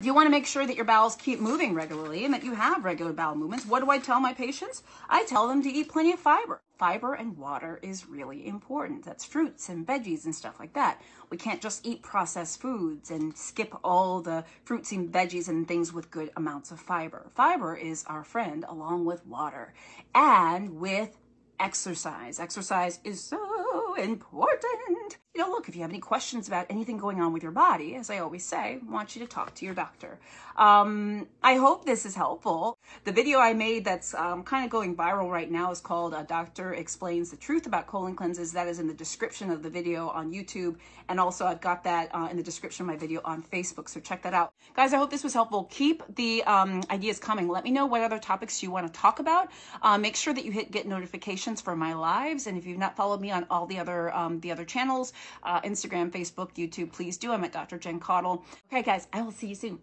You want to make sure that your bowels keep moving regularly and that you have regular bowel movements, what do I tell my patients? I tell them to eat plenty of fiber. Fiber and water is really important. That's fruits and veggies and stuff like that. We can't just eat processed foods and skip all the fruits and veggies and things with good amounts of fiber. Fiber is our friend along with water and with exercise. Exercise is so important. Look, if you have any questions about anything going on with your body, as I always say, I want you to talk to your doctor. Um, I hope this is helpful. The video I made that's um, kind of going viral right now is called "A Doctor Explains the Truth About Colon Cleanses." That is in the description of the video on YouTube. And also I've got that uh, in the description of my video on Facebook. So check that out. Guys, I hope this was helpful. Keep the um, ideas coming. Let me know what other topics you want to talk about. Uh, make sure that you hit get notifications for my lives. And if you've not followed me on all the other um, the other channels, uh, Instagram, Facebook, YouTube, please do. I'm at Dr. Jen Caudle. Okay, guys, I will see you soon.